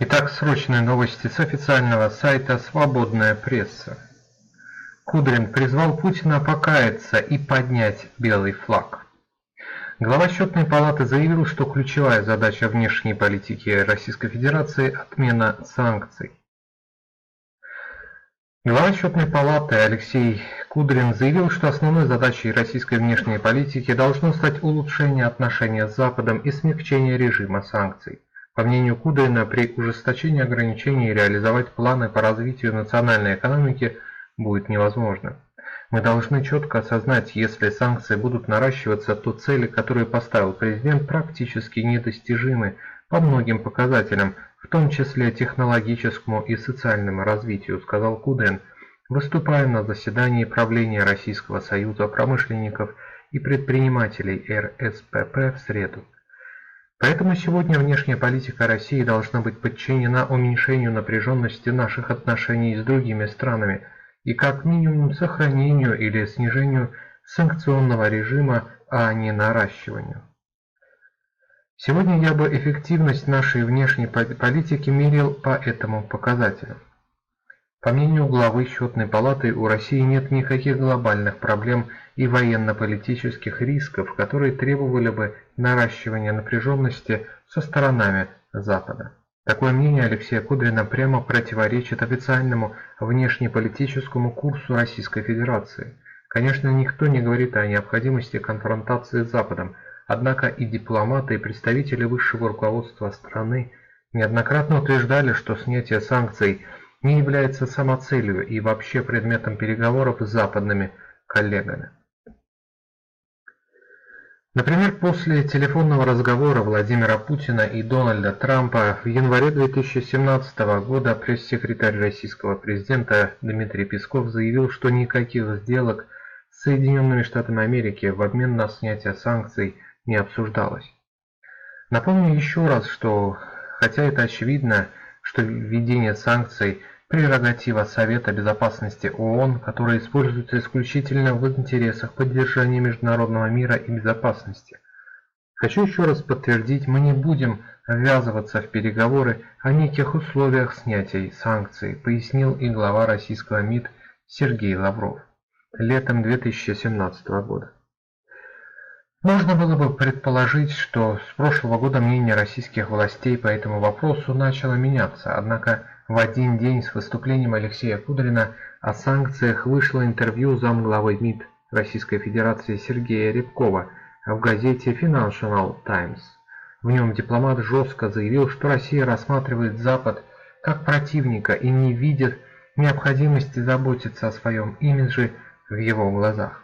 Итак, срочные новости с официального сайта «Свободная пресса». Кудрин призвал Путина покаяться и поднять белый флаг. Глава счетной палаты заявил, что ключевая задача внешней политики Российской Федерации – отмена санкций. Глава счетной палаты Алексей Кудрин заявил, что основной задачей российской внешней политики должно стать улучшение отношений с Западом и смягчение режима санкций. По мнению Кудрина, при ужесточении ограничений реализовать планы по развитию национальной экономики будет невозможно. Мы должны четко осознать, если санкции будут наращиваться, то цели, которые поставил президент, практически недостижимы по многим показателям, в том числе технологическому и социальному развитию, сказал Кудрин, выступая на заседании правления Российского союза промышленников и предпринимателей РСПП в среду. Поэтому сегодня внешняя политика России должна быть подчинена уменьшению напряженности наших отношений с другими странами и как минимум сохранению или снижению санкционного режима, а не наращиванию. Сегодня я бы эффективность нашей внешней политики мерил по этому показателю. По мнению главы счетной палаты, у России нет никаких глобальных проблем и военно-политических рисков, которые требовали бы наращивания напряженности со сторонами Запада. Такое мнение Алексея Кудрина прямо противоречит официальному внешнеполитическому курсу Российской Федерации. Конечно, никто не говорит о необходимости конфронтации с Западом, однако и дипломаты, и представители высшего руководства страны неоднократно утверждали, что снятие санкций – не является самоцелью и вообще предметом переговоров с западными коллегами. Например, после телефонного разговора Владимира Путина и Дональда Трампа в январе 2017 года пресс-секретарь российского президента Дмитрий Песков заявил, что никаких сделок с Соединенными Штатами Америки в обмен на снятие санкций не обсуждалось. Напомню еще раз, что хотя это очевидно, что введение санкций – прерогатива Совета Безопасности ООН, которая используется исключительно в интересах поддержания международного мира и безопасности. Хочу еще раз подтвердить, мы не будем ввязываться в переговоры о неких условиях снятия санкций, пояснил и глава российского МИД Сергей Лавров летом 2017 года. Можно было бы предположить, что с прошлого года мнение российских властей по этому вопросу начало меняться, однако в один день с выступлением Алексея Кудрина о санкциях вышло интервью замглавы МИД Российской Федерации Сергея Рябкова в газете Financial Times. В нем дипломат жестко заявил, что Россия рассматривает Запад как противника и не видит необходимости заботиться о своем имидже в его глазах.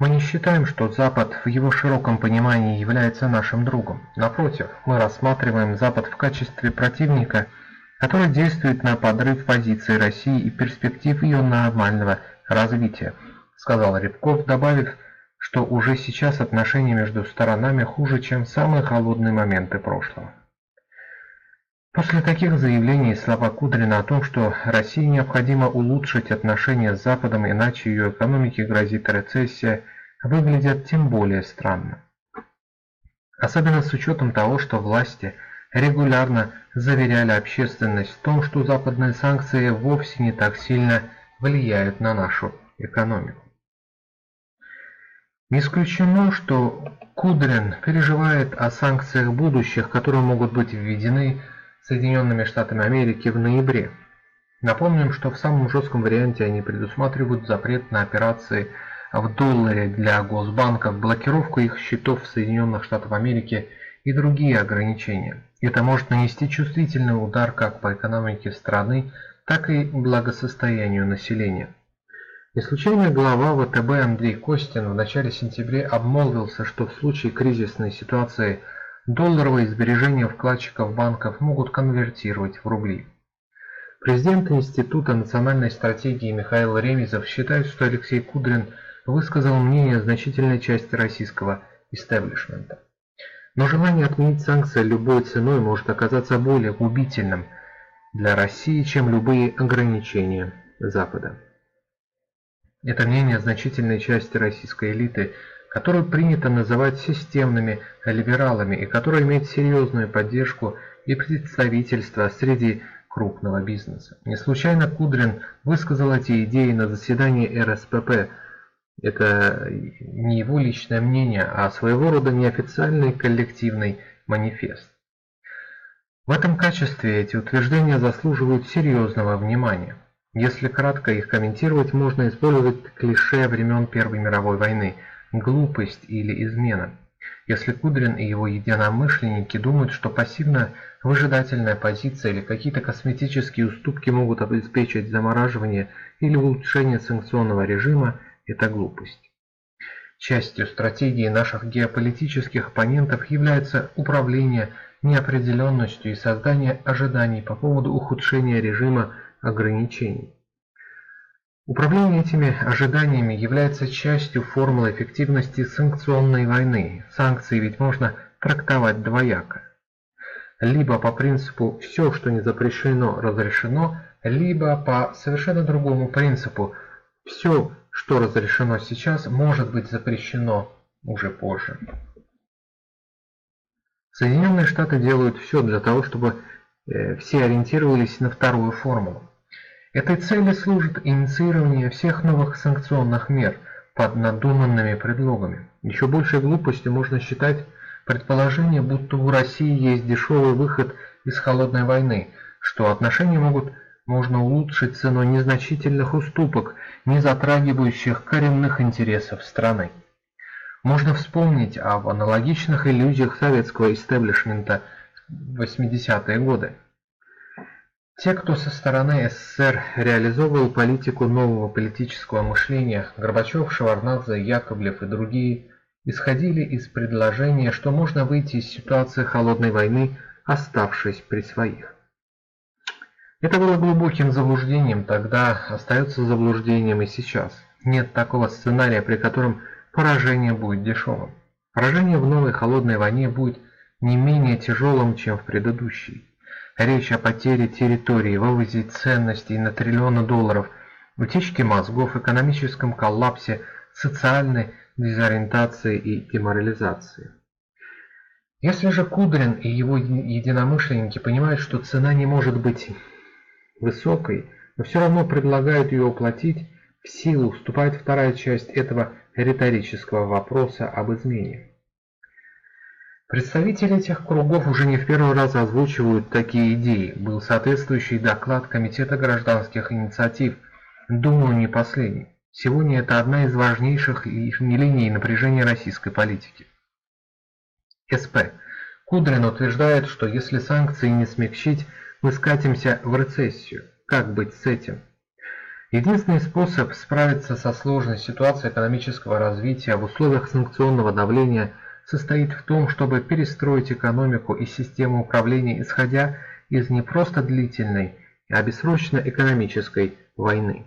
Мы не считаем, что Запад в его широком понимании является нашим другом. Напротив, мы рассматриваем Запад в качестве противника – который действует на подрыв позиции России и перспектив ее нормального развития, сказал Рябков, добавив, что уже сейчас отношения между сторонами хуже, чем самые холодные моменты прошлого. После таких заявлений слова Кудрина о том, что России необходимо улучшить отношения с Западом, иначе ее экономике грозит рецессия, выглядят тем более странно. Особенно с учетом того, что власти – регулярно заверяли общественность в том, что западные санкции вовсе не так сильно влияют на нашу экономику. Не исключено, что Кудрин переживает о санкциях будущих, которые могут быть введены Соединенными Штатами Америки в ноябре. Напомним, что в самом жестком варианте они предусматривают запрет на операции в долларе для госбанков, блокировку их счетов в Соединенных Штатах Америки и другие ограничения. Это может нанести чувствительный удар как по экономике страны, так и благосостоянию населения. Не случайно глава ВТБ Андрей Костин в начале сентября обмолвился, что в случае кризисной ситуации долларовые сбережения вкладчиков банков могут конвертировать в рубли. Президент Института национальной стратегии Михаил Ремезов считает, что Алексей Кудрин высказал мнение значительной части российского истеблишмента. Но желание отменить санкции любой ценой может оказаться более губительным для России, чем любые ограничения Запада. Это мнение значительной части российской элиты, которую принято называть системными либералами и которая имеет серьезную поддержку и представительства среди крупного бизнеса. Не случайно Кудрин высказал эти идеи на заседании РСПП. Это не его личное мнение, а своего рода неофициальный коллективный манифест. В этом качестве эти утверждения заслуживают серьезного внимания. Если кратко их комментировать, можно использовать клише времен Первой мировой войны – глупость или измена. Если Кудрин и его единомышленники думают, что пассивно-выжидательная позиция или какие-то косметические уступки могут обеспечить замораживание или улучшение санкционного режима, это глупость. Частью стратегии наших геополитических оппонентов является управление неопределенностью и создание ожиданий по поводу ухудшения режима ограничений. Управление этими ожиданиями является частью формулы эффективности санкционной войны. Санкции ведь можно трактовать двояко. Либо по принципу «все, что не запрещено, разрешено», либо по совершенно другому принципу «все, что разрешено сейчас, может быть запрещено уже позже». Соединенные Штаты делают все для того, чтобы э, все ориентировались на вторую формулу. Этой цели служит инициирование всех новых санкционных мер под надуманными предлогами. Еще большей глупостью можно считать предположение, будто у России есть дешевый выход из холодной войны, что отношения могут можно улучшить ценой незначительных уступок, не затрагивающих коренных интересов страны. Можно вспомнить об аналогичных иллюзиях советского истеблишмента в 80-е годы. Те, кто со стороны СССР реализовывал политику нового политического мышления, Горбачев, Шеварнадзе, Яковлев и другие, исходили из предложения, что можно выйти из ситуации холодной войны, оставшись при своих. Это было глубоким заблуждением тогда, остается заблуждением и сейчас. Нет такого сценария, при котором поражение будет дешевым. Поражение в новой холодной войне будет не менее тяжелым, чем в предыдущей. Речь о потере территории, вывозе ценностей на триллионы долларов, утечке мозгов, экономическом коллапсе, социальной дезориентации и деморализации. Если же Кудрин и его единомышленники понимают, что цена не может быть высокой, но все равно предлагают ее оплатить, в силу вступает вторая часть этого риторического вопроса об измене. Представители этих кругов уже не в первый раз озвучивают такие идеи. Был соответствующий доклад Комитета гражданских инициатив, думаю, не последний. Сегодня это одна из важнейших линий напряжения российской политики. СП. Кудрин утверждает, что если санкции не смягчить, мы скатимся в рецессию. Как быть с этим? Единственный способ справиться со сложной ситуацией экономического развития в условиях санкционного давления состоит в том, чтобы перестроить экономику и систему управления, исходя из не просто длительной, а бессрочной экономической войны.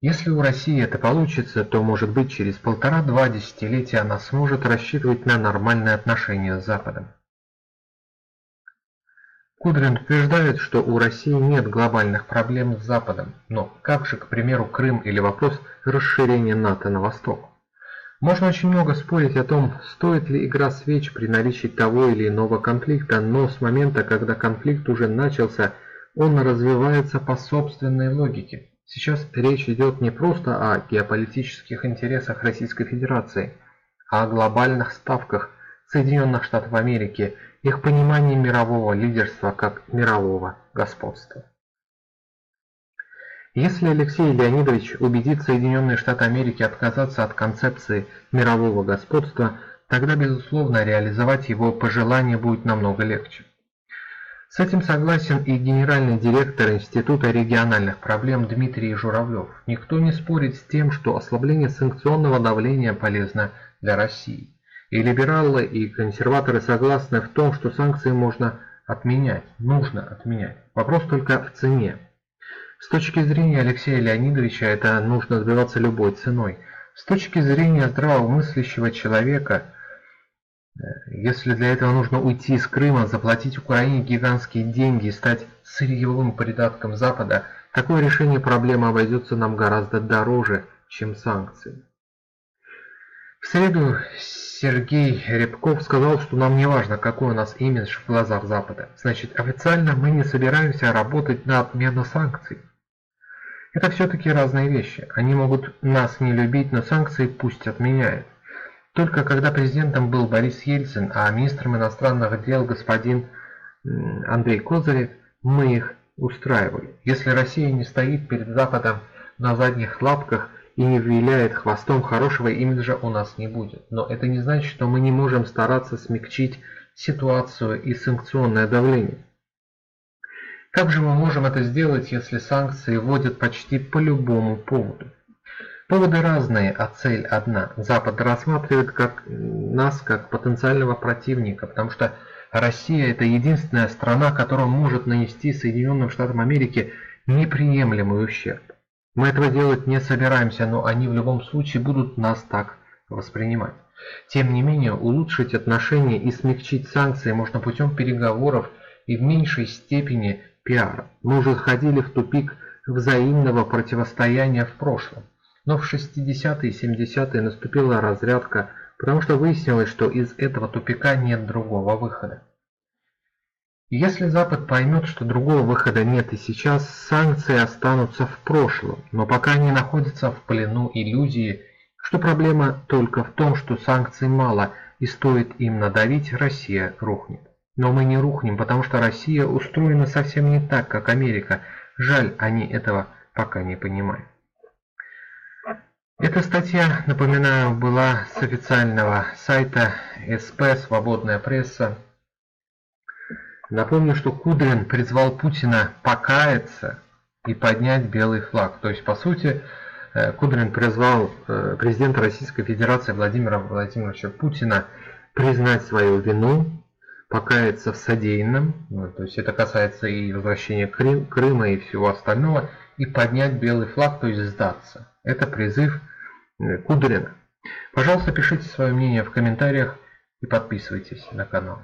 Если у России это получится, то, может быть, через полтора-два десятилетия она сможет рассчитывать на нормальные отношения с Западом. Кудрин утверждает, что у России нет глобальных проблем с Западом, но как же, к примеру, Крым или вопрос расширения НАТО на восток? Можно очень много спорить о том, стоит ли игра свеч при наличии того или иного конфликта, но с момента, когда конфликт уже начался, он развивается по собственной логике. Сейчас речь идет не просто о геополитических интересах Российской Федерации, а о глобальных ставках Соединенных Штатов Америки – их понимание мирового лидерства как мирового господства. Если Алексей Леонидович убедит Соединенные Штаты Америки отказаться от концепции мирового господства, тогда, безусловно, реализовать его пожелание будет намного легче. С этим согласен и генеральный директор Института региональных проблем Дмитрий Журавлев. Никто не спорит с тем, что ослабление санкционного давления полезно для России. И либералы, и консерваторы согласны в том, что санкции можно отменять, нужно отменять. Вопрос только в цене. С точки зрения Алексея Леонидовича это нужно сбиваться любой ценой. С точки зрения здравомыслящего человека, э, если для этого нужно уйти из Крыма, заплатить Украине гигантские деньги и стать сырьевым придатком Запада, такое решение проблемы обойдется нам гораздо дороже, чем санкции. В среду Сергей Рябков сказал, что нам не важно, какой у нас имидж в глазах Запада. Значит, официально мы не собираемся работать на отмену санкций. Это все-таки разные вещи. Они могут нас не любить, но санкции пусть отменяют. Только когда президентом был Борис Ельцин, а министром иностранных дел господин Андрей Козырев, мы их устраивали. Если Россия не стоит перед Западом на задних лапках и не виляет хвостом, хорошего имиджа у нас не будет. Но это не значит, что мы не можем стараться смягчить ситуацию и санкционное давление. Как же мы можем это сделать, если санкции вводят почти по любому поводу? Поводы разные, а цель одна. Запад рассматривает как, нас как потенциального противника, потому что Россия это единственная страна, которая может нанести Соединенным Штатам Америки неприемлемый ущерб. Мы этого делать не собираемся, но они в любом случае будут нас так воспринимать. Тем не менее, улучшить отношения и смягчить санкции можно путем переговоров и в меньшей степени пиара. Мы уже ходили в тупик взаимного противостояния в прошлом. Но в 60-е и 70-е наступила разрядка, потому что выяснилось, что из этого тупика нет другого выхода. Если Запад поймет, что другого выхода нет и сейчас, санкции останутся в прошлом, но пока они находятся в плену иллюзии, что проблема только в том, что санкций мало и стоит им надавить, Россия рухнет. Но мы не рухнем, потому что Россия устроена совсем не так, как Америка. Жаль, они этого пока не понимают. Эта статья, напоминаю, была с официального сайта СП «Свободная пресса». Напомню, что Кудрин призвал Путина покаяться и поднять белый флаг. То есть, по сути, э, Кудрин призвал э, президента Российской Федерации Владимира Владимировича Путина признать свою вину, покаяться в содеянном, то есть это касается и возвращения Крым, Крыма и всего остального, и поднять белый флаг, то есть сдаться. Это призыв Э, Кудрина. Пожалуйста, пишите свое мнение в комментариях и подписывайтесь на канал.